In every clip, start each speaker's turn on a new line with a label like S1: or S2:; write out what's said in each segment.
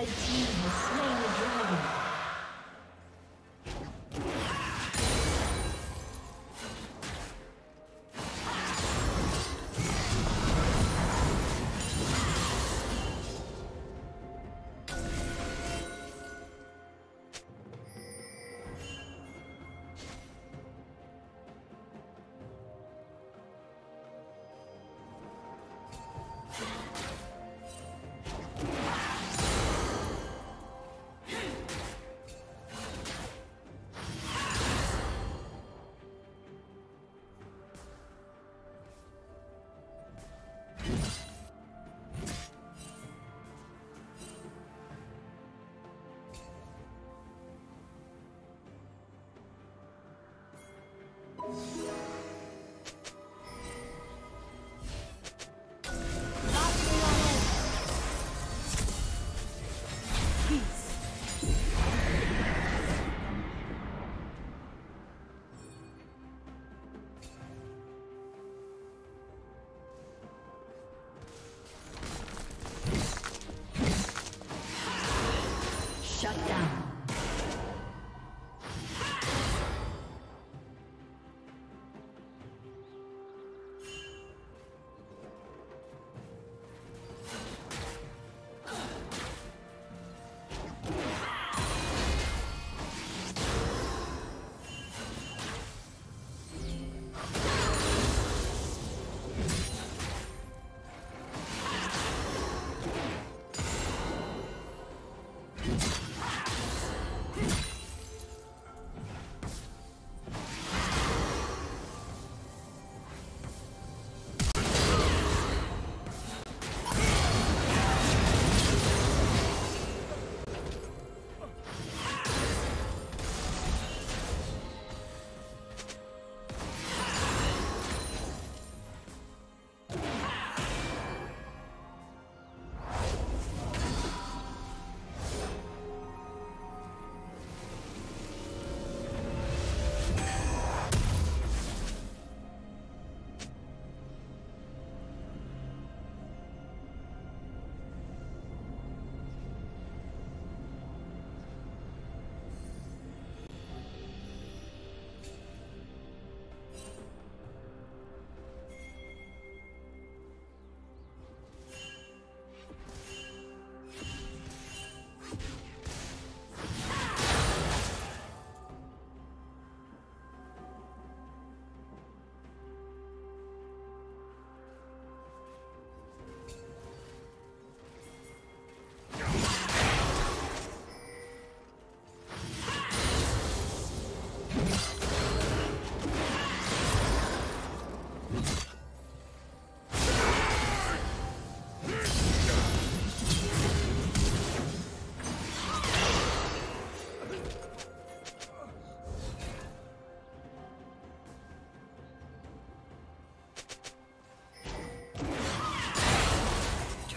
S1: Red team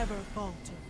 S2: Never falter.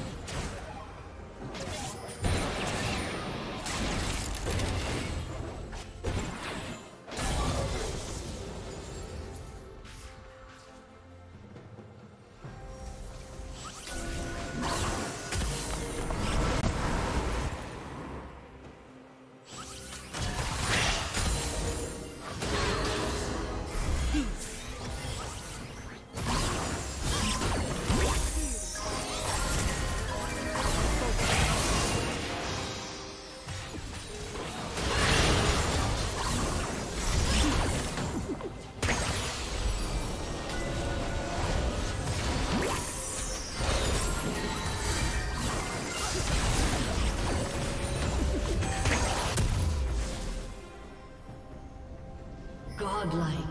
S1: Godlike.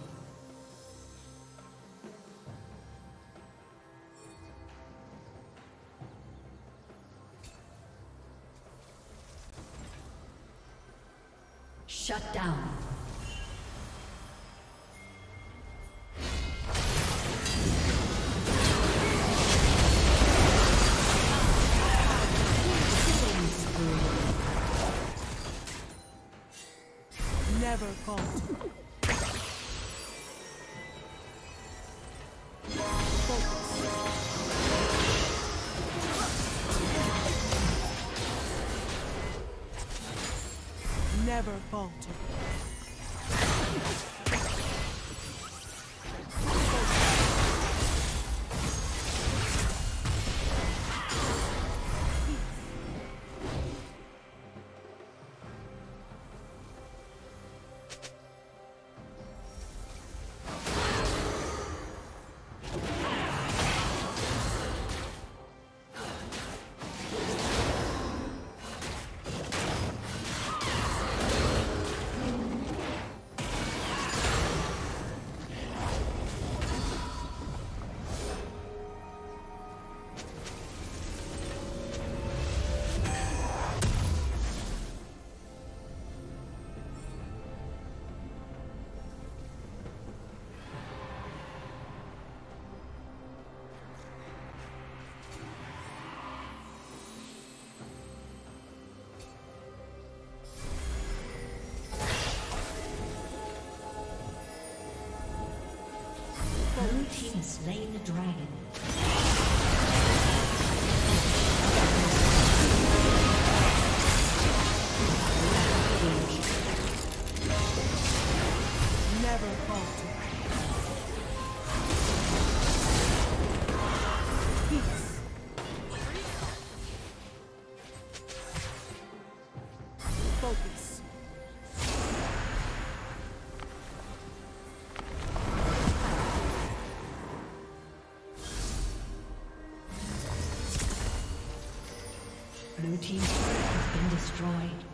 S2: Never falter.
S1: Slain the dragon. Blue turret has been destroyed.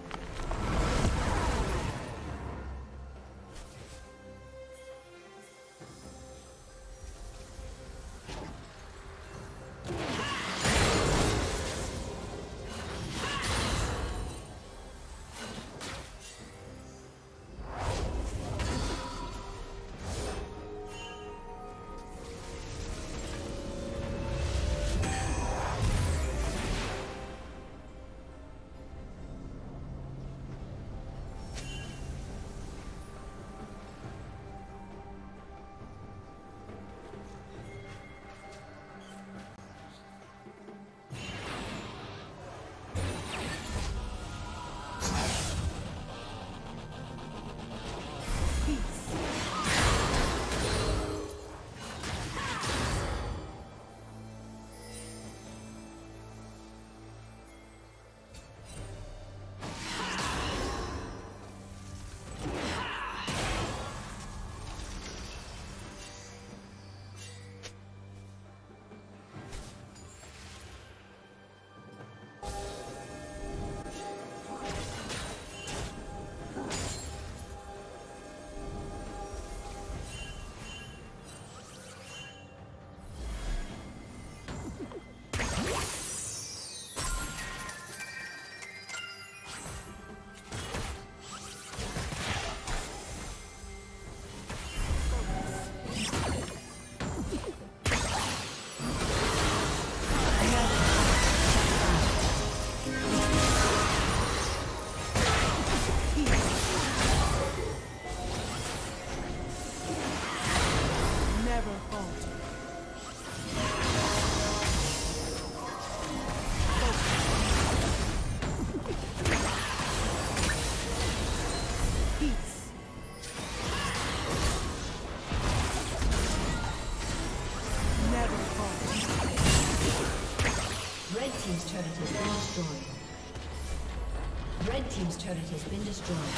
S1: Destroyed.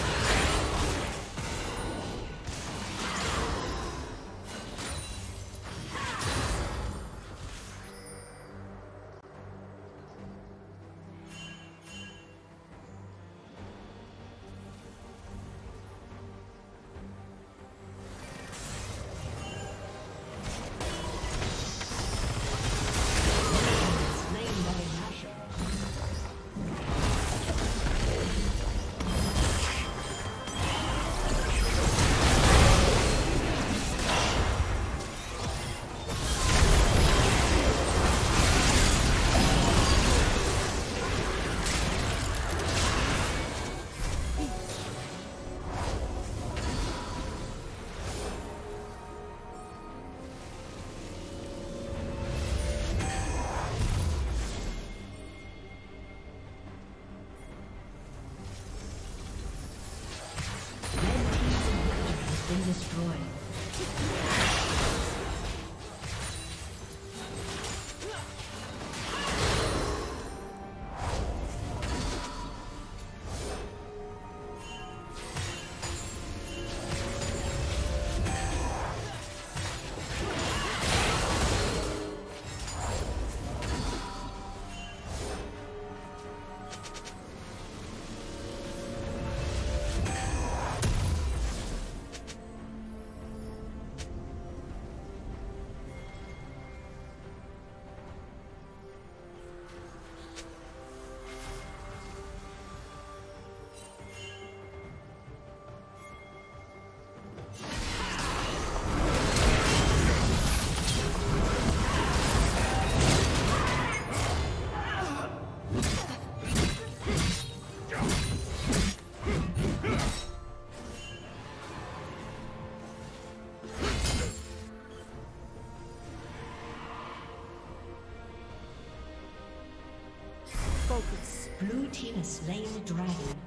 S1: Slain the dragon.